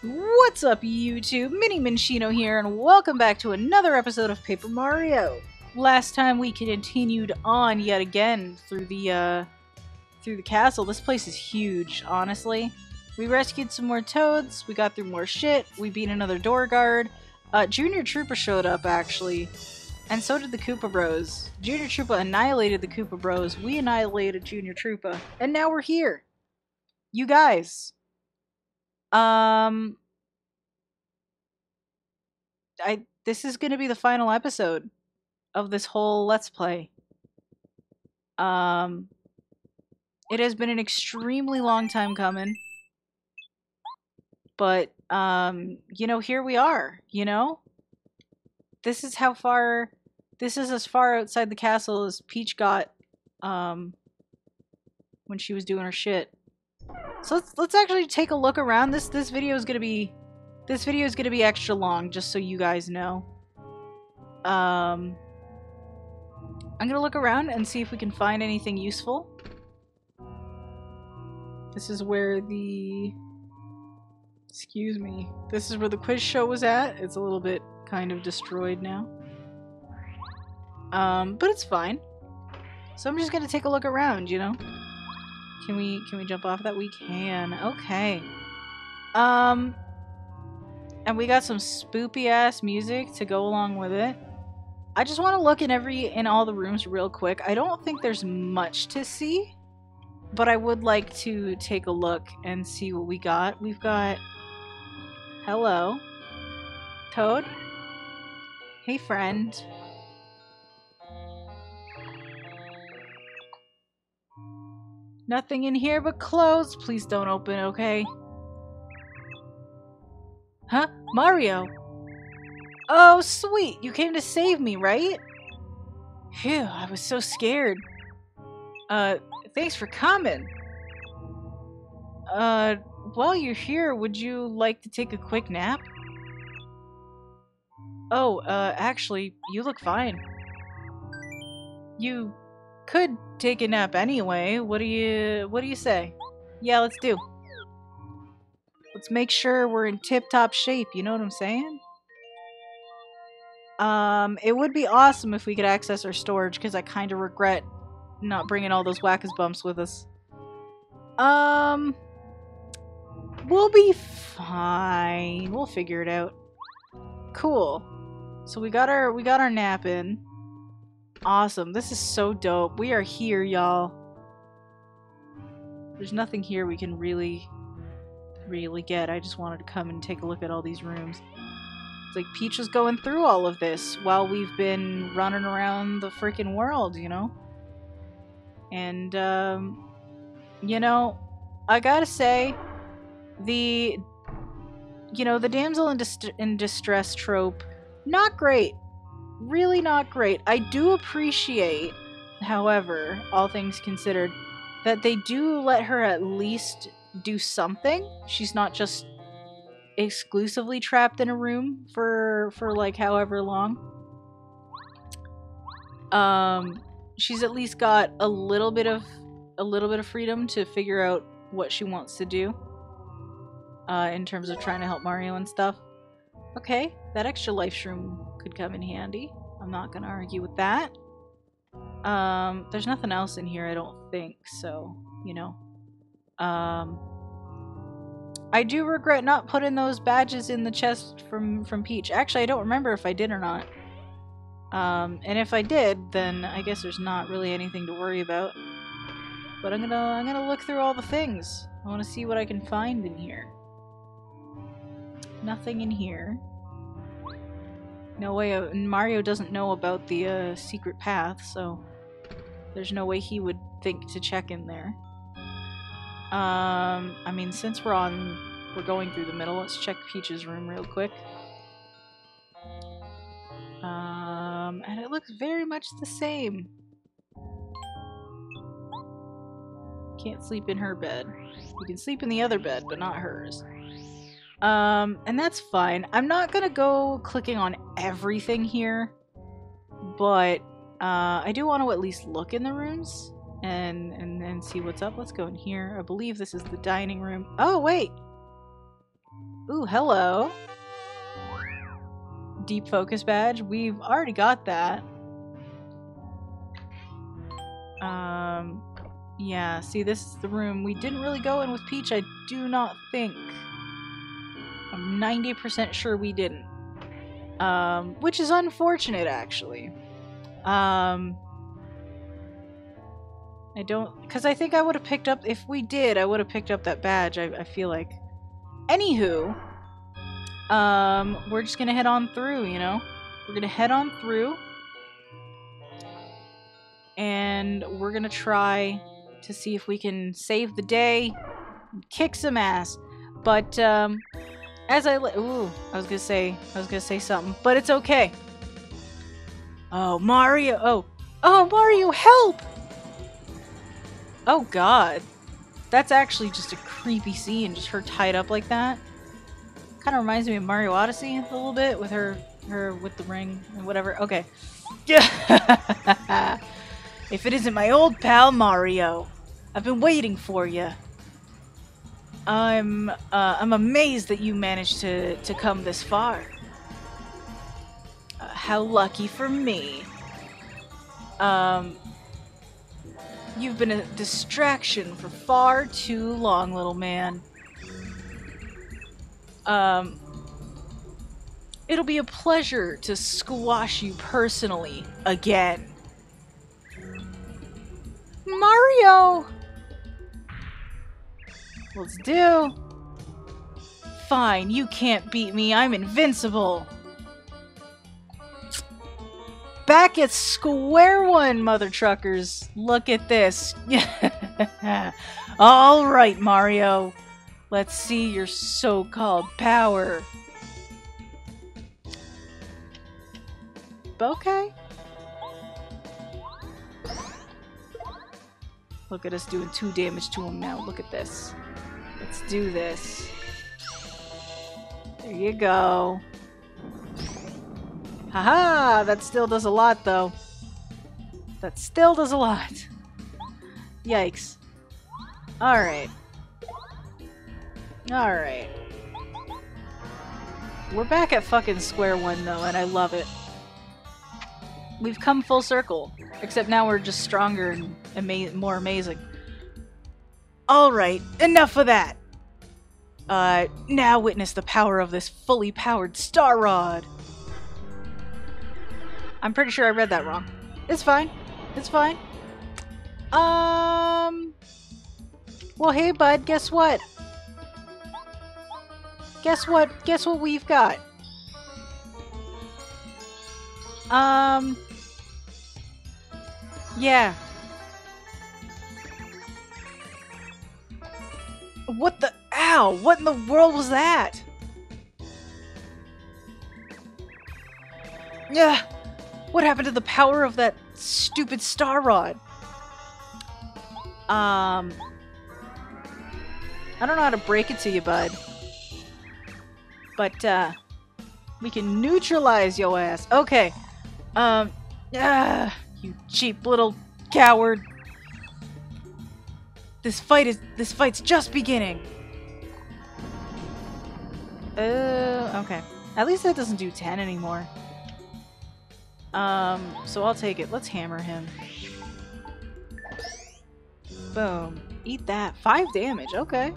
What's up, YouTube? Minny Minccino here, and welcome back to another episode of Paper Mario. Last time we continued on yet again through the uh, through the castle. This place is huge, honestly. We rescued some more toads. We got through more shit. We beat another door guard. Uh, Junior Troopa showed up actually, and so did the Koopa Bros. Junior Troopa annihilated the Koopa Bros. We annihilated Junior Troopa, and now we're here. You guys. Um I this is going to be the final episode of this whole let's play. Um it has been an extremely long time coming. But um you know, here we are, you know? This is how far this is as far outside the castle as Peach got um when she was doing her shit. So let's let's actually take a look around. This this video is gonna be this video is gonna be extra long, just so you guys know. Um, I'm gonna look around and see if we can find anything useful. This is where the excuse me. This is where the quiz show was at. It's a little bit kind of destroyed now. Um, but it's fine. So I'm just gonna take a look around, you know. Can we can we jump off that? We can. Okay. Um and we got some spoopy ass music to go along with it. I just want to look in every in all the rooms real quick. I don't think there's much to see, but I would like to take a look and see what we got. We've got Hello. Toad. Hey friend. Nothing in here but clothes. Please don't open, okay? Huh? Mario? Oh, sweet. You came to save me, right? Phew, I was so scared. Uh, thanks for coming. Uh, while you're here, would you like to take a quick nap? Oh, uh, actually, you look fine. You could take a nap anyway. What do you what do you say? Yeah, let's do. Let's make sure we're in tip-top shape, you know what I'm saying? Um, it would be awesome if we could access our storage because I kind of regret not bringing all those Whacka's Bumps with us. Um, we'll be fine. We'll figure it out. Cool. So we got our we got our nap in. Awesome. This is so dope. We are here, y'all. There's nothing here we can really, really get. I just wanted to come and take a look at all these rooms. It's like Peach is going through all of this while we've been running around the freaking world, you know? And, um, you know, I gotta say, the, you know, the damsel in, dist in distress trope, not great really not great. I do appreciate, however, all things considered, that they do let her at least do something. She's not just exclusively trapped in a room for for like however long. Um she's at least got a little bit of a little bit of freedom to figure out what she wants to do uh, in terms of trying to help Mario and stuff. Okay, that extra life shroom could come in handy. I'm not gonna argue with that. Um, there's nothing else in here, I don't think, so, you know. Um, I do regret not putting those badges in the chest from, from Peach. Actually, I don't remember if I did or not. Um, and if I did, then I guess there's not really anything to worry about. But I'm gonna, I'm gonna look through all the things. I want to see what I can find in here. Nothing in here. No way, uh, Mario doesn't know about the uh, secret path, so there's no way he would think to check in there. Um, I mean, since we're on, we're going through the middle, let's check Peach's room real quick. Um, and it looks very much the same. Can't sleep in her bed. You can sleep in the other bed, but not hers. Um, and that's fine. I'm not gonna go clicking on everything here, but uh, I do want to at least look in the rooms and and and see what's up. Let's go in here. I believe this is the dining room. Oh wait, Ooh, hello. Deep focus badge. We've already got that. Um, yeah, see, this is the room. We didn't really go in with Peach, I do not think. I'm 90% sure we didn't. Um, which is unfortunate, actually. Um, I don't, because I think I would have picked up, if we did, I would have picked up that badge, I, I feel like. Anywho, um, we're just gonna head on through, you know? We're gonna head on through. And we're gonna try to see if we can save the day, kick some ass. But, um, as I ooh, I was gonna say, I was gonna say something, but it's okay. Oh, Mario, oh, oh, Mario, help! Oh god. That's actually just a creepy scene, just her tied up like that. Kind of reminds me of Mario Odyssey a little bit with her, her with the ring and whatever. Okay. Yeah. if it isn't my old pal Mario, I've been waiting for you. I'm, uh, I'm amazed that you managed to to come this far. Uh, how lucky for me. Um, You've been a distraction for far too long, little man. Um, it'll be a pleasure to squash you personally again. Mario! Let's do. Fine, you can't beat me. I'm invincible. Back at square one, mother truckers. Look at this. All right, Mario. Let's see your so-called power. Okay. Look at us doing two damage to him now. Look at this. Let's do this. There you go. Haha! That still does a lot, though. That still does a lot. Yikes. Alright. Alright. We're back at fucking square one, though, and I love it. We've come full circle. Except now we're just stronger and ama more amazing. Alright, enough of that! Uh, now witness the power of this fully powered Star Rod! I'm pretty sure I read that wrong. It's fine. It's fine. Um... Well, hey, bud, guess what? Guess what? Guess what we've got? Um... Yeah. What the- Ow! What in the world was that? Yeah. What happened to the power of that stupid star rod? Um... I don't know how to break it to you, bud. But, uh... We can neutralize your ass. Okay. Um... Ah, you cheap little coward. This fight is- this fight's just beginning. Uh, okay. At least that doesn't do 10 anymore. Um, so I'll take it. Let's hammer him. Boom. Eat that. Five damage. Okay.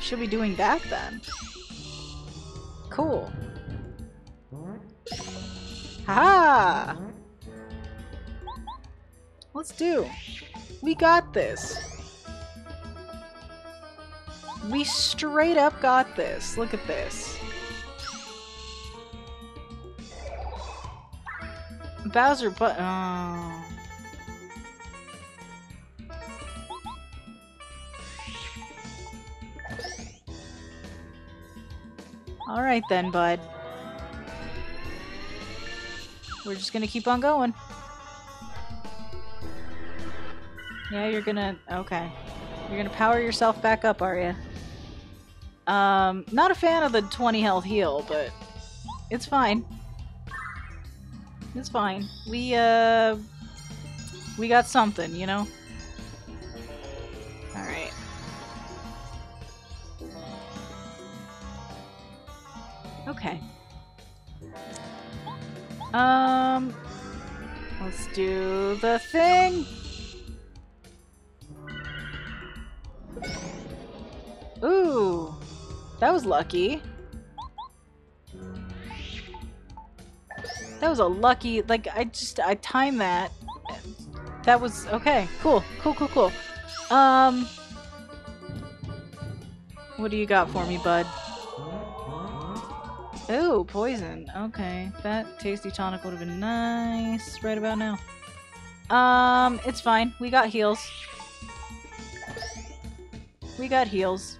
Should be doing that then. Cool. Ha! Let's do. We got this. We straight up got this. Look at this. Bowser but oh. Alright then, bud. We're just gonna keep on going. Yeah, you're gonna... Okay. You're gonna power yourself back up, are you? Um, not a fan of the 20 health heal, but it's fine. It's fine. We, uh... We got something, you know? Alright. Okay. Um, let's do the thing. Ooh, that was lucky. That was a lucky, like, I just, I timed that. That was, okay, cool, cool, cool, cool. Um, what do you got for me, bud? Oh, poison. Okay, that tasty tonic would have been nice right about now. Um, it's fine. We got heals. We got heals.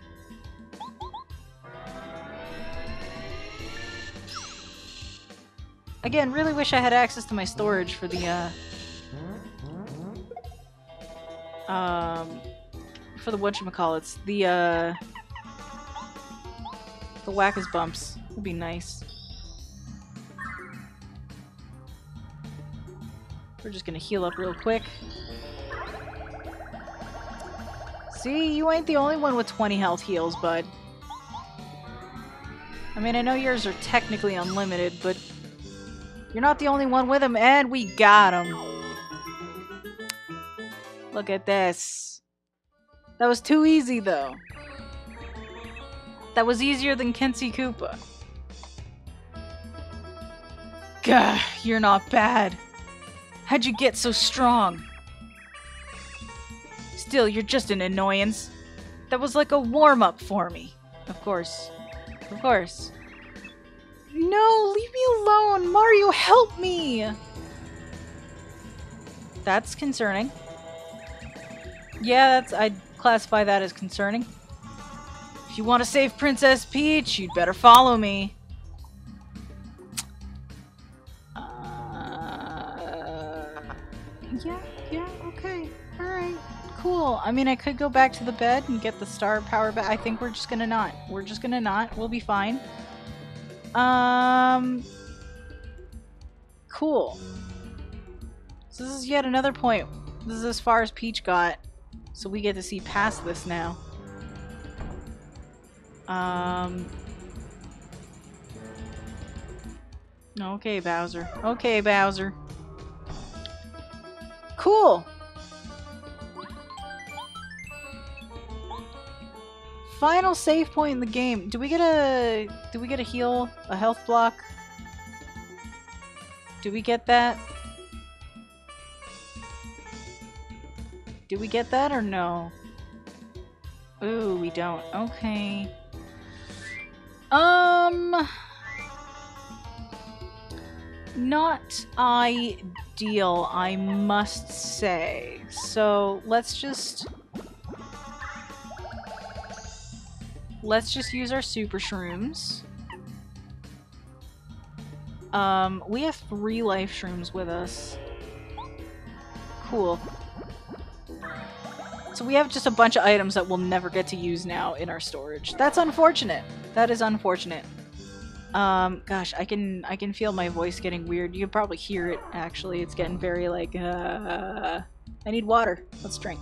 Again, really wish I had access to my storage for the, uh... Um... For the whatchamacallits. The, uh... The Whacka's Bumps. Would be nice. We're just gonna heal up real quick. See, you ain't the only one with 20 health heals, bud. I mean, I know yours are technically unlimited, but you're not the only one with him, and we got him. Look at this. That was too easy, though. That was easier than Kent C. Koopa. Gah, you're not bad. How'd you get so strong? Still, you're just an annoyance. That was like a warm-up for me. Of course. Of course. No, leave me alone! Mario, help me! That's concerning. Yeah, that's I'd classify that as concerning. If you want to save Princess Peach, you'd better follow me. Uh, yeah, yeah, okay. Alright. Cool. I mean, I could go back to the bed and get the star power back. I think we're just gonna not. We're just gonna not. We'll be fine. Um... Cool. So this is yet another point. This is as far as Peach got. So we get to see past this now. Um... Okay, Bowser. Okay, Bowser. Cool! Final save point in the game. Do we get a... Do we get a heal? A health block? Do we get that? Do we get that or no? Ooh, we don't. Okay. Um... Not ideal, I must say. So let's just... Let's just use our super shrooms. Um, we have three life shrooms with us. Cool. So we have just a bunch of items that we'll never get to use now in our storage. That's unfortunate. That is unfortunate. Um, gosh, I can I can feel my voice getting weird. You can probably hear it, actually. It's getting very, like, uh... I need water. Let's drink.